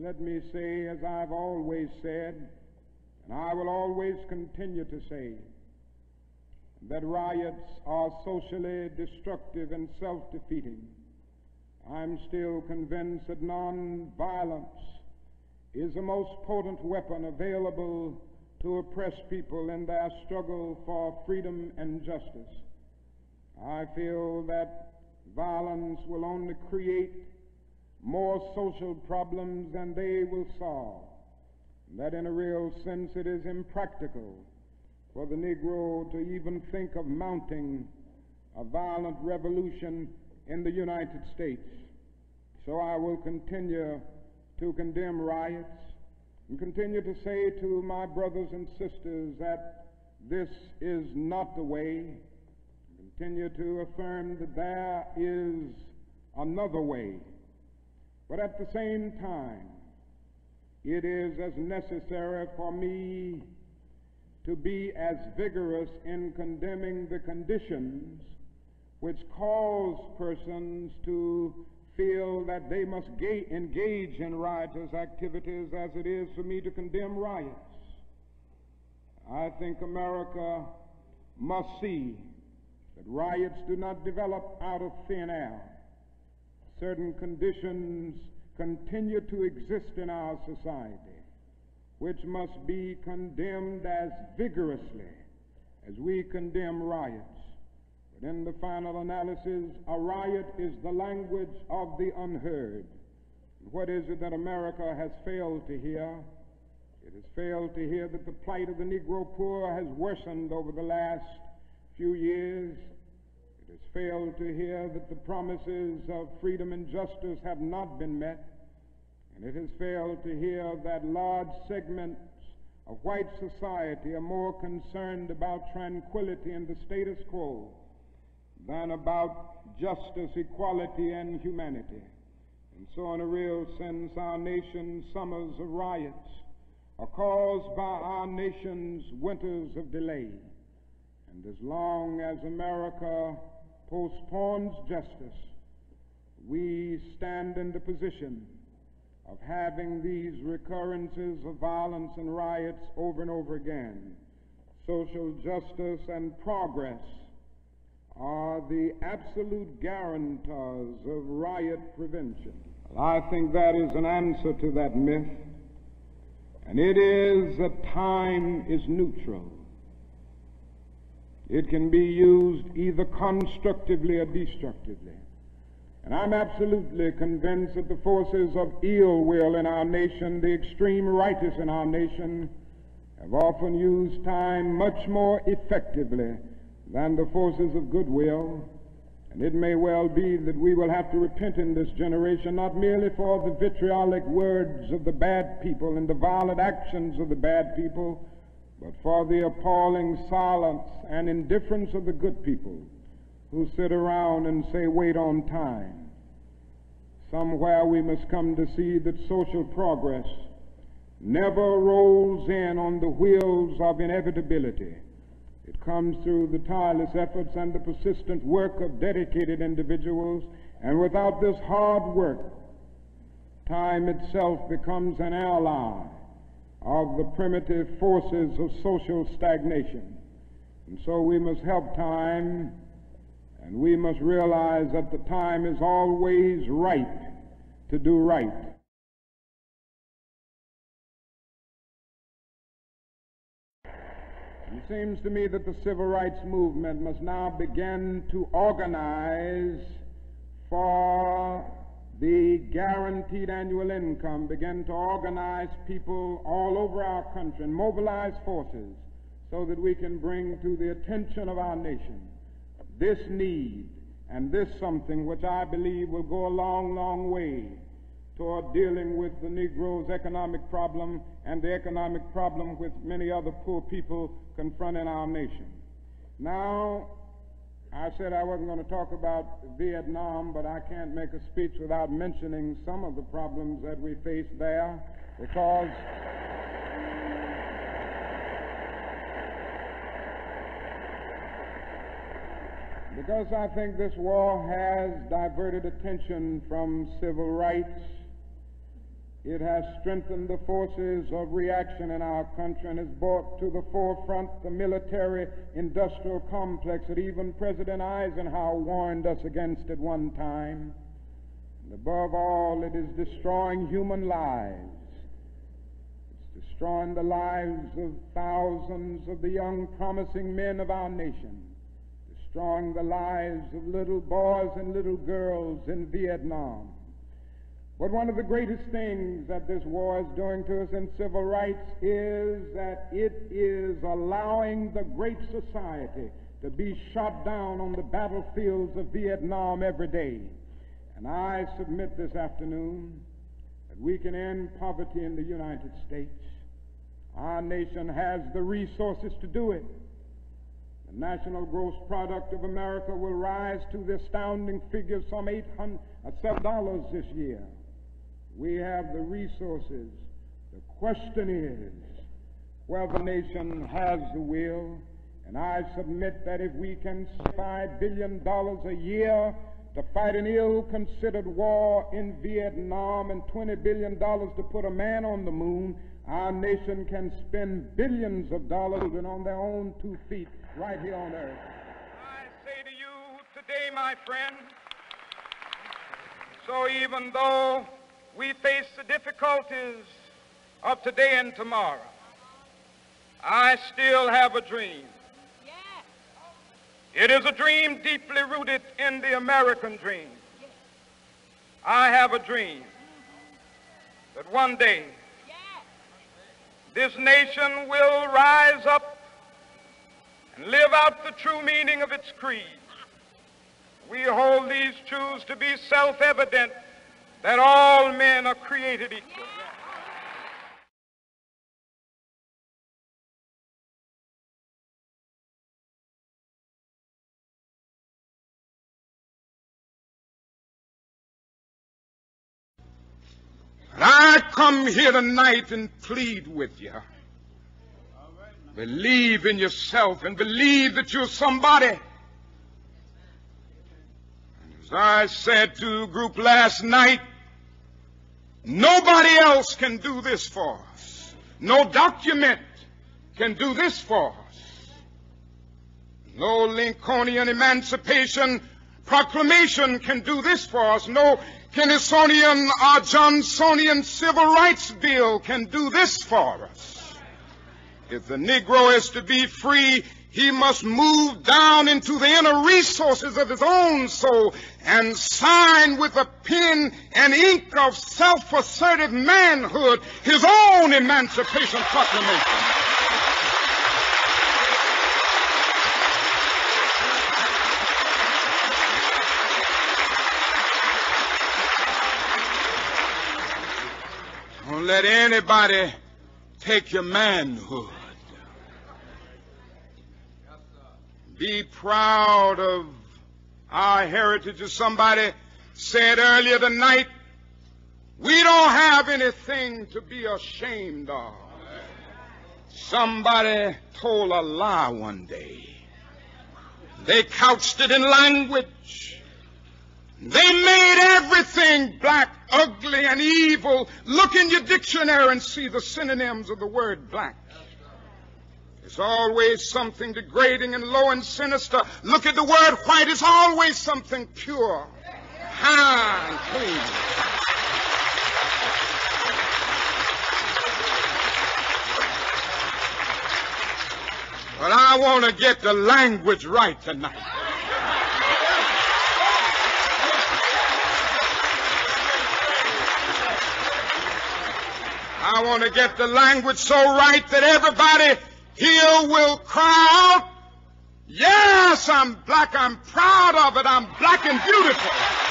Let me say, as I've always said, and I will always continue to say, that riots are socially destructive and self defeating. I'm still convinced that nonviolence is the most potent weapon available to oppress people in their struggle for freedom and justice. I feel that violence will only create more social problems than they will solve. That in a real sense it is impractical for the Negro to even think of mounting a violent revolution in the United States. So I will continue to condemn riots and continue to say to my brothers and sisters that this is not the way. Continue to affirm that there is another way. But at the same time, it is as necessary for me to be as vigorous in condemning the conditions which cause persons to feel that they must ga- engage in riotous activities as it is for me to condemn riots. I think America must see that riots do not develop out of thin air. Certain conditions continue to exist in our society, which must be condemned as vigorously as we condemn riots. But in the final analysis, a riot is the language of the unheard. What is it that America has failed to hear? It has failed to hear that the plight of the Negro poor has worsened over the last few years. It has failed to hear that the promises of freedom and justice have not been met. And it has failed to hear that large segments of white society are more concerned about tranquility and the status quo than about justice, equality, and humanity. And so, in a real sense, our nation's summers of riots are caused by our nation's winters of delay. And as long as America postpones justice, we stand in the position of having these recurrences of violence and riots over and over again. Social justice and progress are the absolute guarantors of riot prevention. I think that is an answer to that myth, and it is that time is neutral. It can be used either constructively or destructively. And I'm absolutely convinced that the forces of ill will in our nation, the extreme righteous in our nation, have often used time much more effectively than the forces of goodwill. And it may well be that we will have to repent in this generation, not merely for the vitriolic words of the bad people and the violent actions of the bad people, but for the appalling silence and indifference of the good people who sit around and say, wait on time. Somewhere we must come to see that social progress never rolls in on the wheels of inevitability. It comes through the tireless efforts and the persistent work of dedicated individuals, and without this hard work, time itself becomes an ally of the primitive forces of social stagnation. And so we must help time, and we must realize that the time is always right to do right. It seems to me that the civil rights movement must now begin to organize for the guaranteed annual income, begin to organize people all over our country and mobilize forces so that we can bring to the attention of our nation this need and this something which I believe will go a long, long way toward dealing with the Negro's economic problem and the economic problem with many other poor people confronting our nation. Now, I said I wasn't going to talk about Vietnam, but I can't make a speech without mentioning some of the problems that we face there because. Because I think this war has diverted attention from civil rights It has strengthened the forces of reaction in our country and has brought to the forefront the military industrial complex that even President Eisenhower warned us against at one time. And above all, it is destroying human lives. It's destroying the lives of thousands of the young, promising men of our nation, destroying the lives of little boys and little girls in Vietnam but one of the greatest things that this war is doing to us in civil rights is that it is allowing the great society to be shot down on the battlefields of Vietnam every day. And I submit this afternoon that we can end poverty in the United States. Our nation has the resources to do it. The national gross product of America will rise to the astounding figure of some eight hundred uh, seven dollars this year. We have the resources. The question is whether the nation has the will. And I submit that if we can $5 billion a year to fight an ill-considered war in Vietnam and $20 billion to put a man on the moon, our nation can spend billions of dollars and on their own two feet right here on earth. I say to you today, my friend, so even though we face the difficulties of today and tomorrow. I still have a dream. It is a dream deeply rooted in the American dream. I have a dream mm-hmm. that one day this nation will rise up and live out the true meaning of its creed. We hold these truths to be self-evident that all men are created equal. And I come here tonight and plead with you. Believe in yourself and believe that you're somebody. As I said to group last night, nobody else can do this for us. No document can do this for us. No Lincolnian Emancipation Proclamation can do this for us. No Kennysonian or Johnsonian Civil Rights Bill can do this for us. If the Negro is to be free, he must move down into the inner resources of his own soul and sign with a pen and ink of self-assertive manhood his own Emancipation Proclamation. Don't let anybody take your manhood. Be proud of our heritage. As somebody said earlier tonight, we don't have anything to be ashamed of. Somebody told a lie one day. They couched it in language. They made everything black, ugly, and evil. Look in your dictionary and see the synonyms of the word black. It's always something degrading and low and sinister. Look at the word white. It's always something pure, high, and clean. But I want to get the language right tonight. I want to get the language so right that everybody here will cry out, Yes, I'm black. I'm proud of it. I'm black and beautiful.